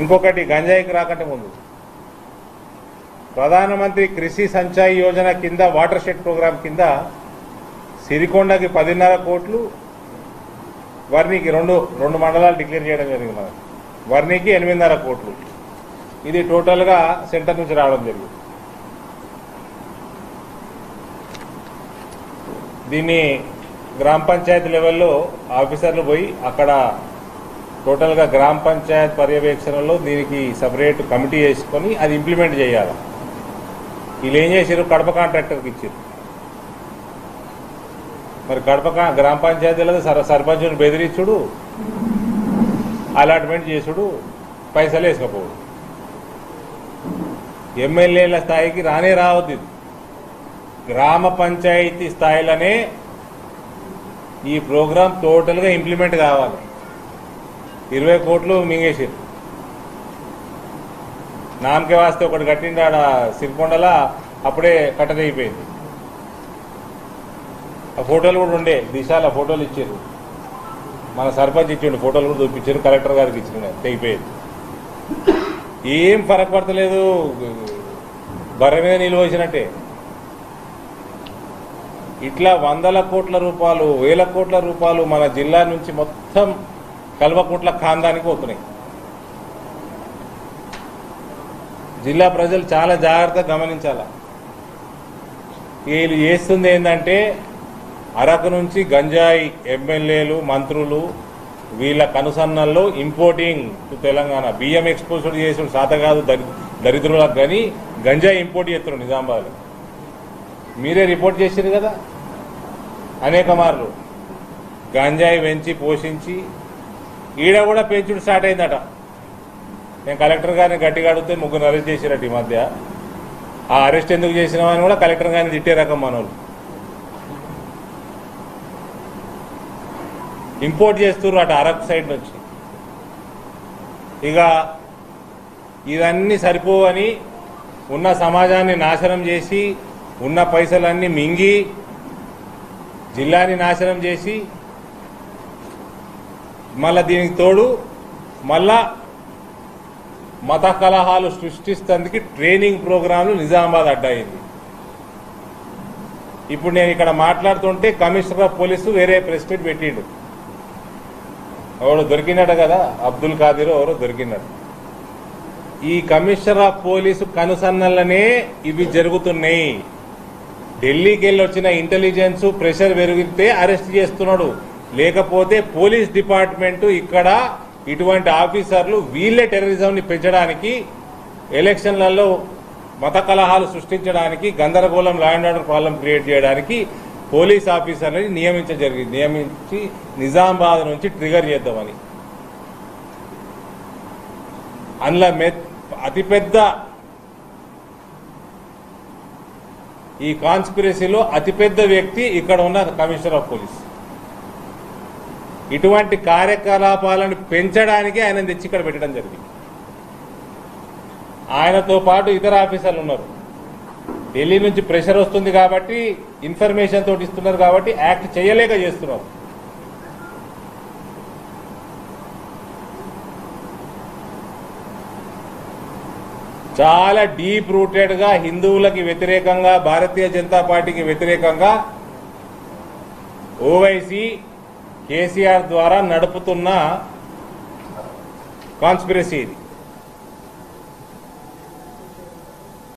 ఇంకొకటి గంజాయికి రాకంటే ముందు. ప్రధానమంత్రి కృషి సంచాయి యోజన కింద వాటర్ షెడ్ ప్రోగ్రాం కింద సిరికొండకి పదిన్నర కోట్లు వర్ణికి రెండు రెండు మండలాలు డిక్లేర్ చేయడం జరిగింది మనకు. వర్ణికి ఎనిమిదిన్నర కోట్లు. ఇది టోటల్గా సెంటర్ నుంచి రావడం జరిగింది. దీన్ని గ్రామ పంచాయతీ లెవెల్లో ఆఫీసర్లు పోయి అక్కడ టోటల్గా గ్రామ పంచాయత్ పర్యవేక్షణలో దీనికి సపరేట్ కమిటీ వేసుకొని అది ఇంప్లిమెంట్ చేయాలి. వీళ్ళు ఏం చేశారు? కడప కాంట్రాక్టర్కి ఇచ్చారు. మరి కడప గ్రామ పంచాయతీలో సర్ సర్పంచుని బెదిరించుడు అలాట్మెంట్ చేసుడు పైసలు వేసుకపోడు. ఎమ్మెల్యేల స్థాయికి రానే రావద్దు గ్రామ పంచాయతీ స్థాయిలోనే ఈ ప్రోగ్రాం టోటల్గా ఇంప్లిమెంట్ కావాలి. ఇరవై కోట్లు మింగేసారు నామకే వాస్తే ఒకటి కట్టిండు ఆడ సిరికొండల అప్పుడే కట్టదైపోయింది ఆ ఫోటోలు కూడా ఉండే దిశాల ఫోటోలు ఇచ్చారు. మన సర్పంచ్ ఇచ్చిండు ఫోటోలు కూడా చూపించారు కలెక్టర్ గారికి ఇచ్చిన తెగిపోయింది ఏం ఫరక్ పడతలేదు బర్రె మీద నిలువ వచ్చినట్టే ఇట్లా వందల కోట్ల రూపాయలు వేల కోట్ల రూపాయలు మన జిల్లా నుంచి మొత్తం కల్వకుంట్ల ఖాందానికి పోతున్నాయి. జిల్లా ప్రజలు చాలా జాగ్రత్తగా గమనించాల? వీళ్ళు చేస్తుంది ఏంటంటే అరకు నుంచి గంజాయి ఎమ్మెల్యేలు మంత్రులు వీళ్ళ కనుసన్నల్లో ఇంపోర్టింగ్ టు తెలంగాణ. బియ్యం ఎక్స్పోర్ట్ చేసిన శాత కాదు దరి దరిద్రులకు కానీ గంజాయి ఇంపోర్ట్ చేస్తున్నారు నిజామాబాద్ మీరే రిపోర్ట్ చేశారు కదా? అనేక మార్లు. గంజాయి పెంచి పోషించి ఈడ కూడా పెంచుడు స్టార్ట్ అయిందట. నేను కలెక్టర్ గారిని గట్టిగా అడిగితే ముగ్గురు అరెస్ట్ చేసిరట ఈ మధ్య. ఆ అరెస్ట్ ఎందుకు చేసినామని కూడా కలెక్టర్ గారిని తిట్టే రకం మనోళ్ళు. ఇంపోర్ట్ చేస్తున్నారు అటు అరకు సైడ్ నుంచి. ఇక ఇవన్నీ సరిపోవని ఉన్న సమాజాన్ని నాశనం చేసి ఉన్న పైసలన్నీ మింగి జిల్లాని నాశనం చేసి మళ్ళా దీనికి తోడు మళ్ళా మత కలహాలు సృష్టిస్తందుకు ట్రైనింగ్ ప్రోగ్రాంలు నిజామాబాద్ అడ్డాయింది. ఇప్పుడు నేను ఇక్కడ మాట్లాడుతుంటే కమిషనర్ ఆఫ్ పోలీసు వేరే ప్రెస్ మీట్ పెట్టిండు. ఎవడు దొరికినాడు కదా అబ్దుల్ ఖాదీర్ ఎవరో దొరికినాడు ఈ కమిషనర్ ఆఫ్ పోలీసు కనుసన్నలనే ఇవి జరుగుతున్నాయి. ఢిల్లీకి వెళ్ళి వచ్చిన ఇంటెలిజెన్స్ ప్రెషర్ పెరిగితే అరెస్ట్ చేస్తున్నాడు. లేకపోతే పోలీస్ డిపార్ట్మెంట్ ఇక్కడ ఇటువంటి ఆఫీసర్లు వీళ్ళే టెర్రరిజంని పెంచడానికి ఎలక్షన్లలో మత కలహాలు సృష్టించడానికి గందరగోళం law and order problem create చేయడానికి పోలీస్ ఆఫీసర్లని నియమించ జరిగింది నియమించి నిజామాబాద్ నుంచి ట్రిగర్ చేద్దామని. అందులో మె అతిపెద్ద ఈ కాన్స్పిరసీలో అతిపెద్ద వ్యక్తి ఇక్కడ ఉన్న కమిషనర్ ఆఫ్ పోలీస్. ఇటువంటి కార్యకలాపాలను పెంచడానికి ఆయన తెచ్చి ఇక్కడ పెట్టడం జరిగింది. ఆయనతో పాటు ఇతర ఆఫీసర్లు ఉన్నారు. ఢిల్లీ నుంచి ప్రెషర్ వస్తుంది కాబట్టి ఇన్ఫర్మేషన్ తోటి ఇస్తున్నారు కాబట్టి యాక్ట్ చేయలేక చేస్తున్నారు. చాలా డీప్ రూటెడ్గా హిందువులకి వ్యతిరేకంగా భారతీయ జనతా పార్టీకి వ్యతిరేకంగా ఓవైసీ కేసీఆర్ ద్వారా నడుపుతున్న కాన్స్పిరసీ ఇది.